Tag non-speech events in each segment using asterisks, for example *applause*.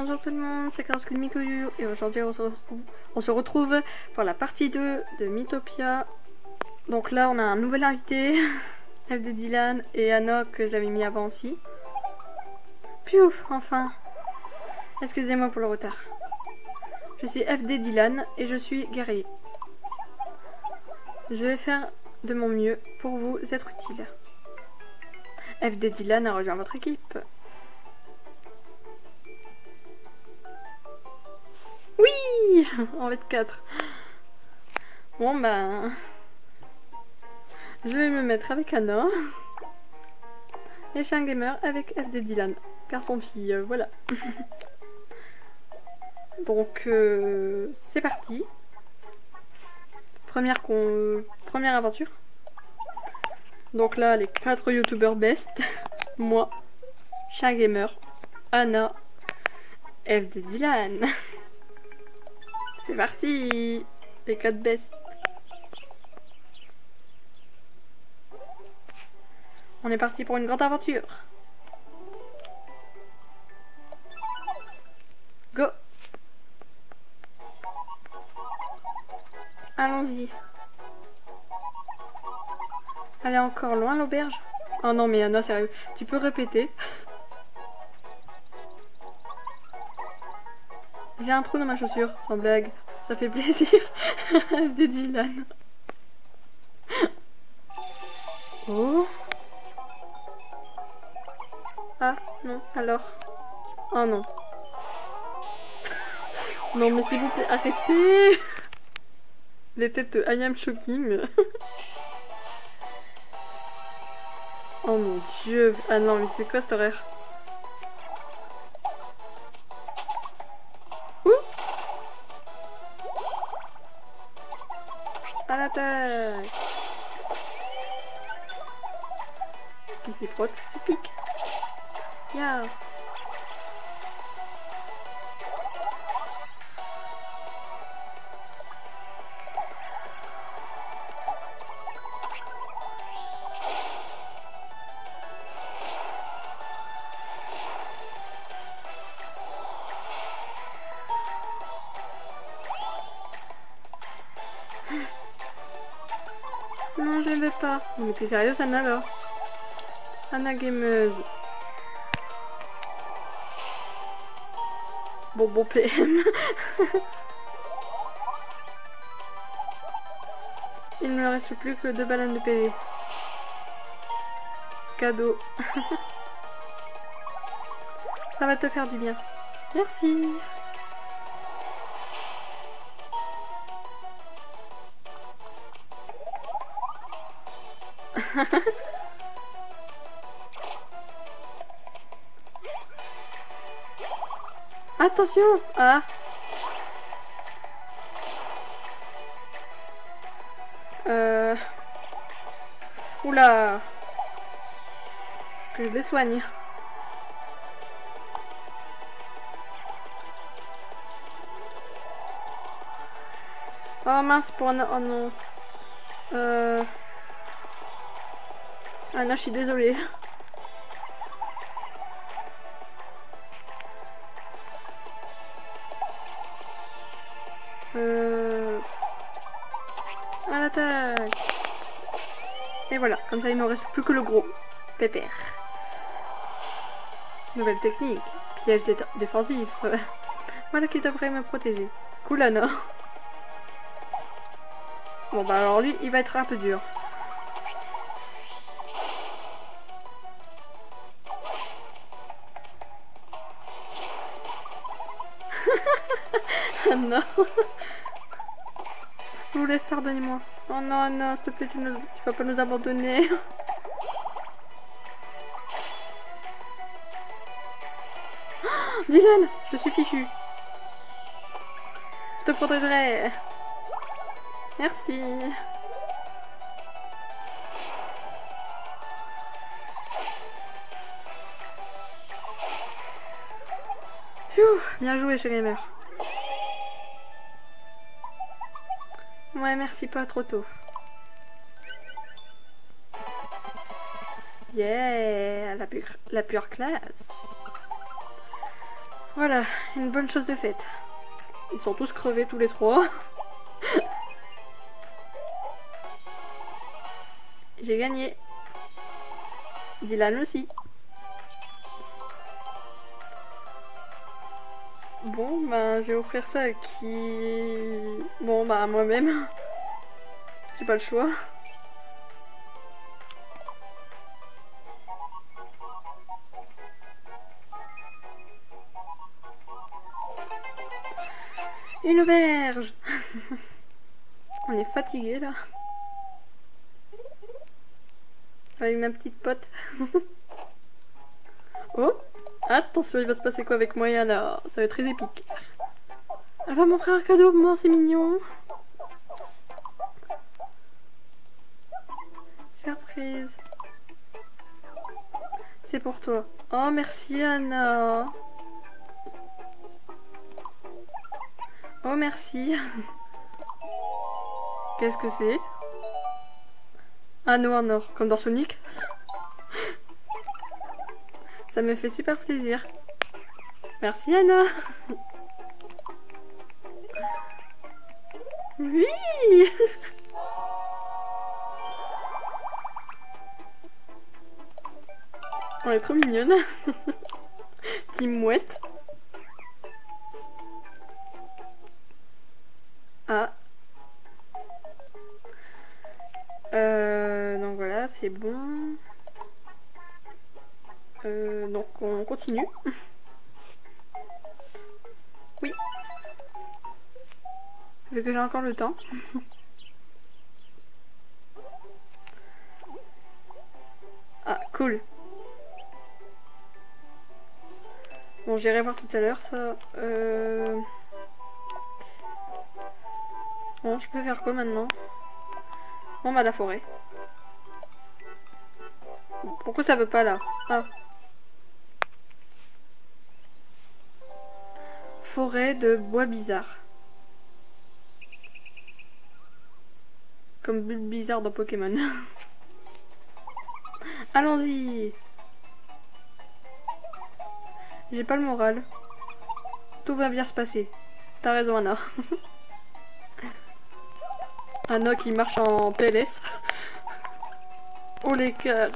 Bonjour tout le monde, c'est Karskul Mikoyu et aujourd'hui on se, retrouve, on se retrouve pour la partie 2 de Mythopia. Donc là on a un nouvel invité, *laughs* FD Dylan et Anna que j'avais mis avant aussi. Piouf, enfin Excusez-moi pour le retard. Je suis FD Dylan et je suis guerrier. Je vais faire de mon mieux pour vous être utile. FD Dylan a rejoint votre équipe. Oui *laughs* En fait 4. Bon ben... Je vais me mettre avec Anna. Et un gamer avec FD Dylan. Garçon-fille, euh, voilà. *laughs* Donc euh, c'est parti. Première. Première aventure. Donc là, les 4 youtubeurs best. *laughs* Moi, Chien Gamer, Anna, FD Dylan. C'est parti Les 4 best. On est parti pour une grande aventure. Go Allons-y. Elle est encore loin l'auberge Oh non mais Anna, sérieux, tu peux répéter? J'ai un trou dans ma chaussure, sans blague. Ça fait plaisir. *laughs* C'est Dylan. Oh. Ah, non, alors. Oh non. Non mais s'il vous plaît, arrêtez Les têtes I am shocking. Oh mon dieu. Ah non, mais c'est quoi cet horaire? L'attaque Qui s'y frotte, se pique. Yeah. Non, je ne veux pas. Mais t'es sérieuse, Anna, alors Anna gameuse. Bon, bon PM. *laughs* Il ne me reste plus que deux bananes de PV. Cadeau. *laughs* Ça va te faire du bien. Merci. *laughs* Attention Ah Euh... Oula Que je les soigne. Oh mince pour. Oh non. Euh... Ah non, je suis désolée. Euh... À l'attaque Et voilà, comme ça il ne me reste plus que le gros. Pépère. Nouvelle technique. Piège dé défensif. *laughs* voilà qui devrait me protéger. Cool. Bon bah alors lui, il va être un peu dur. Non. Je vous laisse, pardonnez-moi. Oh non, non, s'il te plaît, tu ne vas pas nous abandonner. *gasps* Dylan, je suis fichu. Je te protégerai. Merci. bien joué ce gamer. Merci pas trop tôt. Yeah, la, pure, la pure classe. Voilà, une bonne chose de faite. Ils sont tous crevés tous les trois. *laughs* J'ai gagné. Dylan aussi. Bon, bah, je vais offrir ça à qui Bon, bah, à moi-même. *laughs* J'ai pas le choix. Une auberge *laughs* On est fatigué là. Avec ma petite pote. *laughs* oh Attention, il va se passer quoi avec moi Ça va être très épique. Elle va m'offrir un cadeau, moi, c'est mignon. Surprise. C'est pour toi. Oh, merci Anna. Oh, merci. *laughs* Qu'est-ce que c'est? Anneau en or, comme dans Sonic? Ça me fait super plaisir. Merci Anna. Oui On est trop mignonne. Team mouette. Oui. Vu que j'ai encore le temps. ah, cool. Bon, j'irai voir tout à l'heure ça. Euh... Bon, je peux faire quoi maintenant? On va à la forêt. Pourquoi ça veut pas là? Ah. Forêt de bois bizarre. Comme bizarre dans Pokémon. *laughs* Allons-y J'ai pas le moral. Tout va bien se passer. T'as raison Anna. *laughs* Anna qui marche en PLS. *laughs* oh les cœurs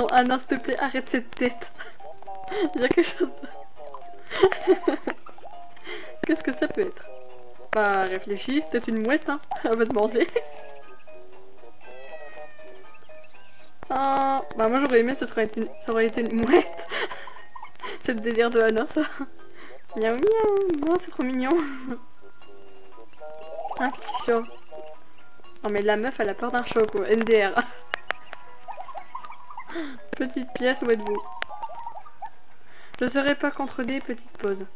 Non, Anna, s'il te plaît, arrête cette tête. Il y a quelque chose. *laughs* Qu'est-ce que ça peut être? Bah, réfléchis, peut-être une mouette, hein. Elle va te manger. *laughs* Ah, bah moi j'aurais aimé, ça aurait été, une mouette. *laughs* c'est le délire de Anna, ça. Miaou miaou, oh, c'est trop mignon. Un petit chat. Non mais la meuf, elle a peur d'un chat, quoi. NDR. Petite pièce, où êtes-vous? Je serai pas contre des petites pauses.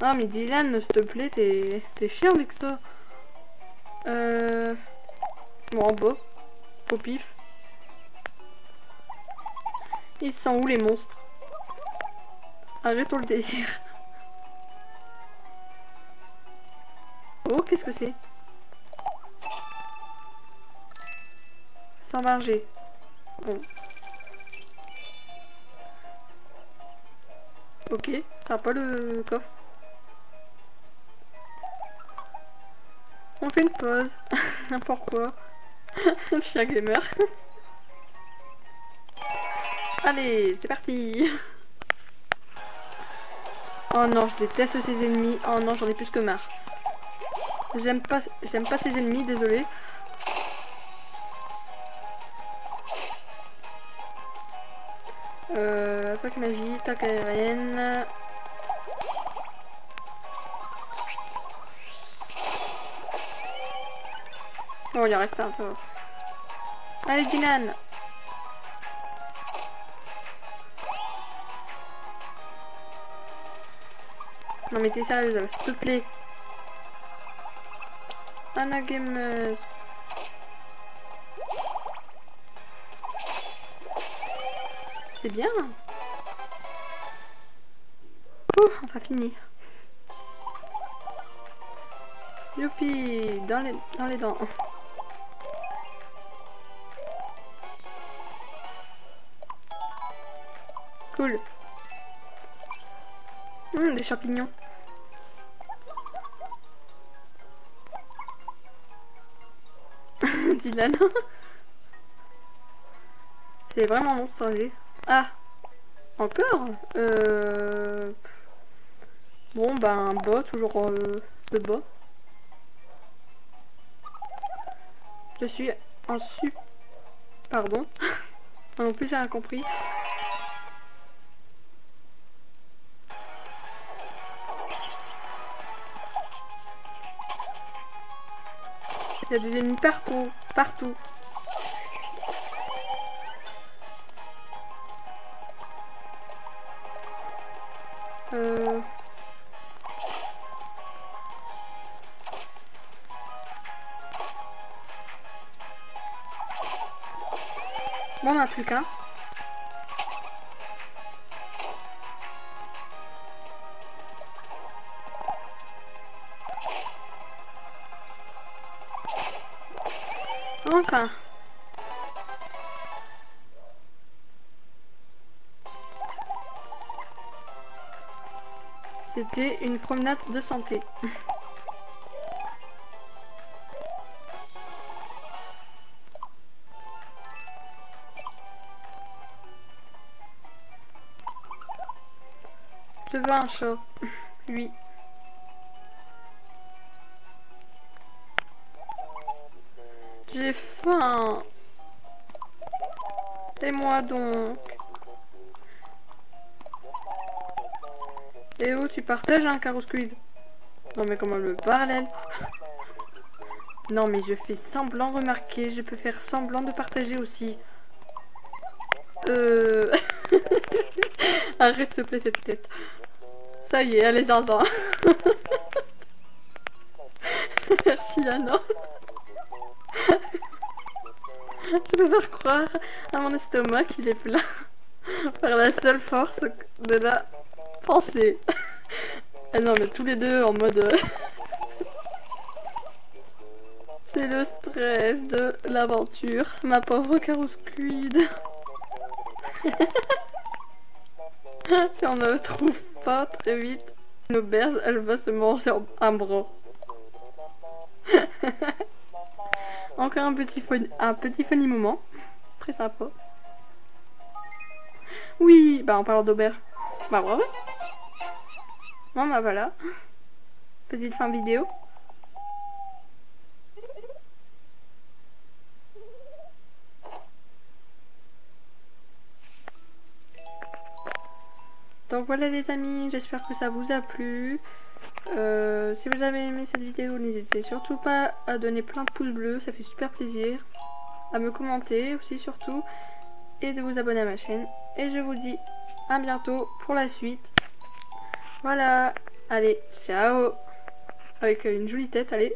Ah mais Dylan, s'il te plaît, t'es chiant avec ça. Euh... Bon, beau. Au pif. Ils sont où les monstres? Arrêtons le délire. Oh, qu'est-ce que c'est? Sans marger. Bon. Ok, ça pas le coffre. On fait une pause. *laughs* N'importe quoi. *laughs* Chien gamer. *laughs* Allez, c'est parti. Oh non, je déteste ces ennemis. Oh non, j'en ai plus que marre. J'aime pas, j'aime pas ces ennemis, désolé. Euh, attaque magie, attaque aérienne. Oh, il en reste un, peu. Allez, Dylan Non mais t'es sérieuse, s'il te plaît. Anna Gameuse. C'est bien. Ouh, enfin fini. Youpi, dans les, dans les dents. Cool. Hum, des champignons. *laughs* Dylan. C'est vraiment bon, ça Ah Encore Euh... Bon, ben, bas, toujours euh, le bas. Je suis en su... Pardon. *laughs* en plus, j'ai rien compris. Il y a des ennemis partout, partout. Euh... Bon, on a plus qu'un. Enfin. Une promenade de santé. Je veux un chat. *laughs* Oui. J'ai faim. Et moi donc. Et où tu partages un carreau squid Non mais comment le parallèle Non mais je fais semblant remarquer, je peux faire semblant de partager aussi. Euh... *laughs* Arrête s'il te plaît cette tête. Ça y est, allez zinzin. *laughs* Merci Anna. *laughs* Je peux faire croire à mon estomac qu'il est plein par la seule force de la pensée. ah non mais tous les deux en mode... Euh, *laughs* c'est le stress de l'aventure, ma pauvre Squid. *laughs* si on ne trouve pas très vite une auberge, elle va se manger un bras. *laughs* Encore un petit, un petit funny moment. Très sympa. Oui, bah en parlant d'auberge. Bah bravo. Bon bah voilà. Petite fin vidéo. Donc voilà les amis, j'espère que ça vous a plu. Euh, si vous avez aimé cette vidéo, n'hésitez surtout pas à donner plein de pouces bleus, ça fait super plaisir. À me commenter aussi surtout. Et de vous abonner à ma chaîne. Et je vous dis à bientôt pour la suite. Voilà, allez, ciao. Avec une jolie tête, allez